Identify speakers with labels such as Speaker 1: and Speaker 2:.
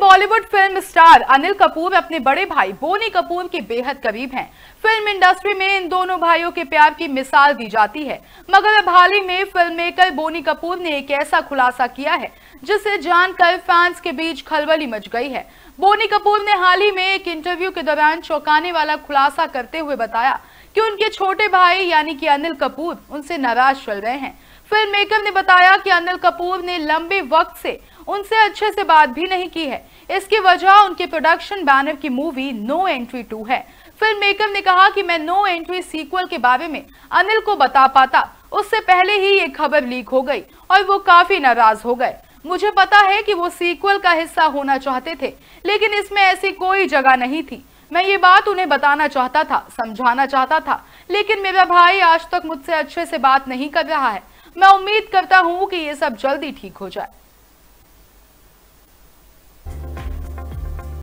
Speaker 1: Bollywood film star Anil Kapoor अपने बड़े भाई बोनी कपूर के बेहद करीब हैं। फ़िल्म इंडस्ट्री में इन दोनों भाइयों के प्यार की मिसाल दी जाती है मगर अब हाल ही में फ़िल्म मेकर बोनी कपूर ने एक ऐसा खुलासा किया है, जिसे जानकर फैंस के बीच खलबली मच गई है बोनी कपूर ने हाल ही में एक इंटरव्यू के दौरान चौंकाने वाला खुलासा करते हुए बताया कि उनके छोटे भाई यानी कि अनिल कपूर उनसे नाराज़ चल रहे हैं। फ़िल्म मेकर ने बताया कि अनिल कपूर ने लंबे वक्त से उनसे अच्छे से बात भी नहीं की है। इसकी वजह उनके प्रोडक्शन बैनर की मूवी नो एंट्री टू है। फ़िल्म मेकर ने कहा कि मैं नो एंट्री सीक्वल के बारे में अनिल को बता पाता। उससे पहले ही ये खबर लीक हो गई और वो काफ़ी नाराज़ हो गए। मुझे पता है कि वो सीक्वल का हिस्सा होना चाहते थे, लेकिन इसमें ऐसी कोई जगह नहीं थी। मैं ये बात उन्हें बताना चाहता था, समझाना चाहता था, लेकिन मेरा भाई आज तक मुझसे अच्छे से बात नहीं कर रहा है। मैं उम्मीद करता हूँ कि ये सब जल्दी ठीक हो जाए।